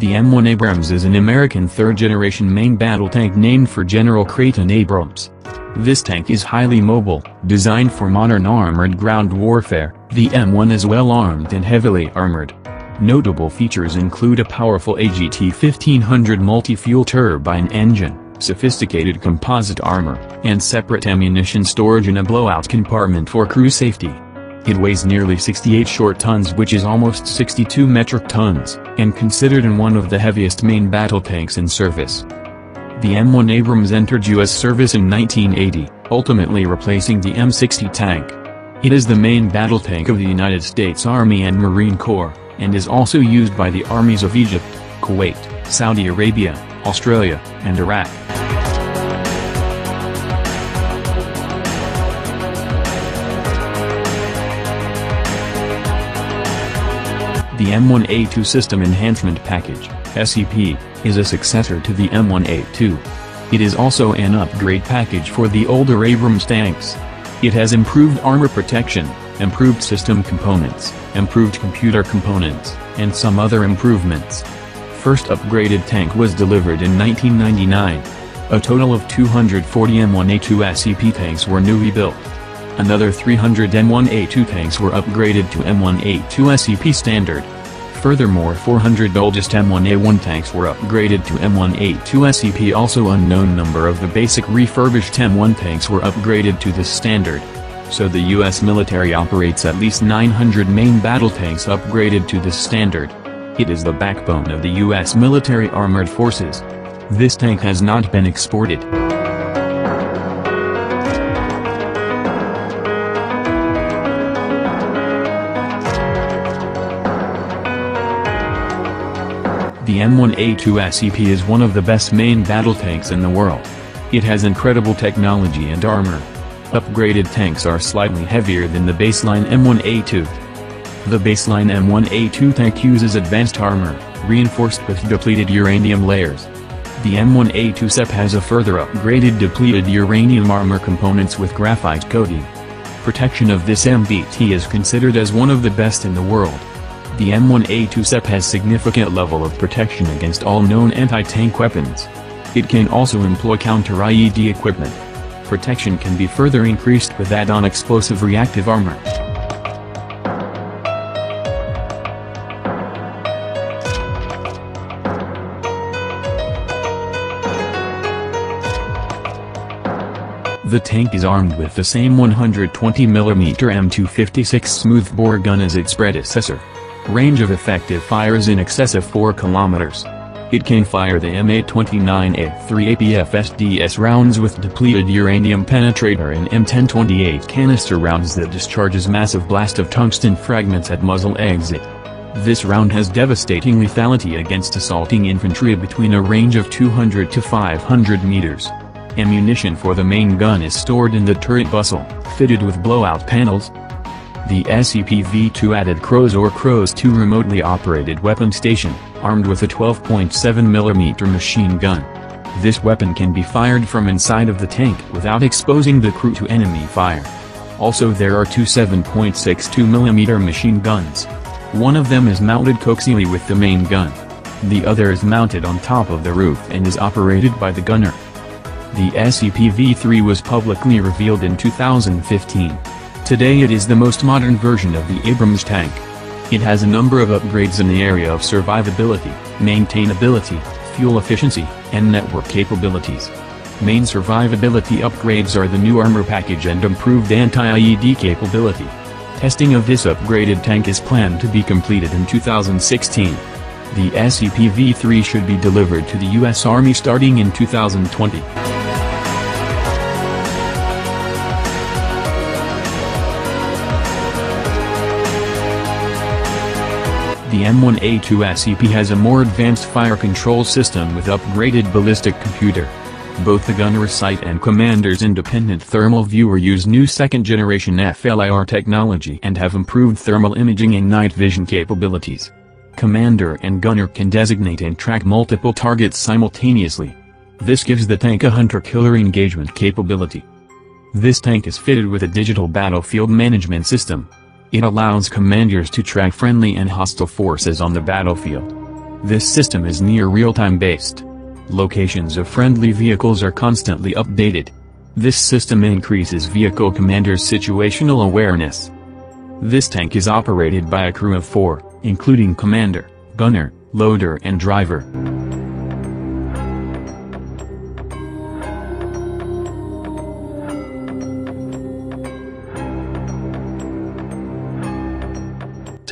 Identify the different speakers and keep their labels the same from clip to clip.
Speaker 1: The M1 Abrams is an American third-generation main battle tank named for General Creighton Abrams. This tank is highly mobile, designed for modern armored ground warfare, the M1 is well armed and heavily armored. Notable features include a powerful AGT 1500 multi-fuel turbine engine, sophisticated composite armor, and separate ammunition storage in a blowout compartment for crew safety. It weighs nearly 68 short tons which is almost 62 metric tons, and considered in one of the heaviest main battle tanks in service. The M1 Abrams entered U.S. service in 1980, ultimately replacing the M60 tank. It is the main battle tank of the United States Army and Marine Corps, and is also used by the armies of Egypt, Kuwait, Saudi Arabia, Australia, and Iraq. The M1A2 System Enhancement Package, SEP, is a successor to the M1A2. It is also an upgrade package for the older Abrams tanks. It has improved armor protection, improved system components, improved computer components, and some other improvements. First upgraded tank was delivered in 1999. A total of 240 M1A2 SEP tanks were newly built. Another 300 M1A2 tanks were upgraded to M1A2 SEP standard. Furthermore 400 oldest M1A1 tanks were upgraded to M1A2 SEP also unknown number of the basic refurbished M1 tanks were upgraded to this standard. So the US military operates at least 900 main battle tanks upgraded to this standard. It is the backbone of the US military armored forces. This tank has not been exported. The M1A2 SEP is one of the best main battle tanks in the world. It has incredible technology and armor. Upgraded tanks are slightly heavier than the baseline M1A2. The baseline M1A2 tank uses advanced armor, reinforced with depleted uranium layers. The M1A2 SEP has a further upgraded depleted uranium armor components with graphite coating. Protection of this MBT is considered as one of the best in the world. The M1A2 SEP has significant level of protection against all known anti-tank weapons. It can also employ counter-IED equipment. Protection can be further increased with add-on explosive reactive armor. The tank is armed with the same 120mm M256 smoothbore gun as its predecessor. Range of effective fire is in excess of 4 kilometers. It can fire the M829A3 APFSDS rounds with depleted uranium penetrator and M1028 canister rounds that discharges massive blast of tungsten fragments at muzzle exit. This round has devastating lethality against assaulting infantry between a range of 200 to 500 meters. Ammunition for the main gun is stored in the turret bustle, fitted with blowout panels. The SEP-V2 added CROWS or CROWS 2 remotely operated weapon station, armed with a 12.7mm machine gun. This weapon can be fired from inside of the tank without exposing the crew to enemy fire. Also there are two 7.62mm machine guns. One of them is mounted coaxially with the main gun. The other is mounted on top of the roof and is operated by the gunner. The SEP-V3 was publicly revealed in 2015. Today it is the most modern version of the Abrams tank. It has a number of upgrades in the area of survivability, maintainability, fuel efficiency, and network capabilities. Main survivability upgrades are the new armor package and improved anti-IED capability. Testing of this upgraded tank is planned to be completed in 2016. The SEP-V3 should be delivered to the U.S. Army starting in 2020. The M1A2 SEP has a more advanced fire control system with upgraded ballistic computer. Both the gunner's sight and commander's independent thermal viewer use new second-generation FLIR technology and have improved thermal imaging and night vision capabilities. Commander and gunner can designate and track multiple targets simultaneously. This gives the tank a hunter-killer engagement capability. This tank is fitted with a digital battlefield management system, it allows commanders to track friendly and hostile forces on the battlefield. This system is near real-time based. Locations of friendly vehicles are constantly updated. This system increases vehicle commander's situational awareness. This tank is operated by a crew of four, including commander, gunner, loader and driver.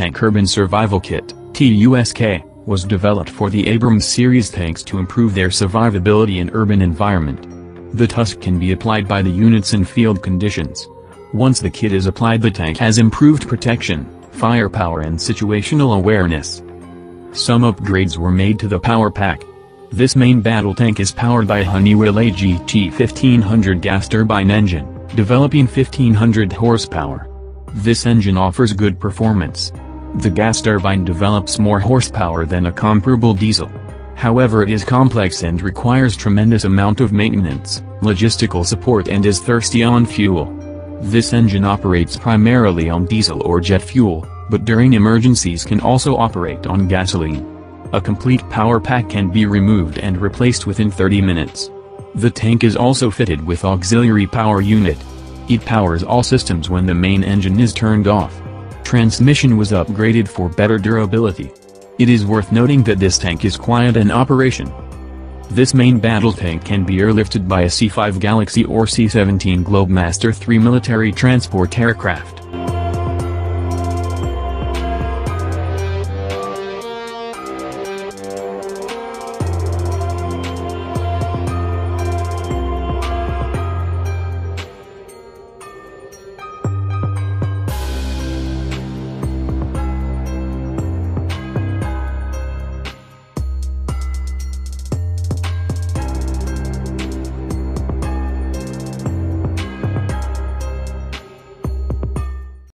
Speaker 1: Tank Urban Survival Kit, TUSK, was developed for the Abrams series tanks to improve their survivability in urban environment. The TUSK can be applied by the units in field conditions. Once the kit is applied the tank has improved protection, firepower and situational awareness. Some upgrades were made to the power pack. This main battle tank is powered by Honeywell AGT 1500 gas turbine engine, developing 1500 horsepower. This engine offers good performance, the gas turbine develops more horsepower than a comparable diesel. However it is complex and requires tremendous amount of maintenance, logistical support and is thirsty on fuel. This engine operates primarily on diesel or jet fuel, but during emergencies can also operate on gasoline. A complete power pack can be removed and replaced within 30 minutes. The tank is also fitted with auxiliary power unit. It powers all systems when the main engine is turned off transmission was upgraded for better durability. It is worth noting that this tank is quiet in operation. This main battle tank can be airlifted by a C-5 Galaxy or C-17 Globemaster III military transport aircraft.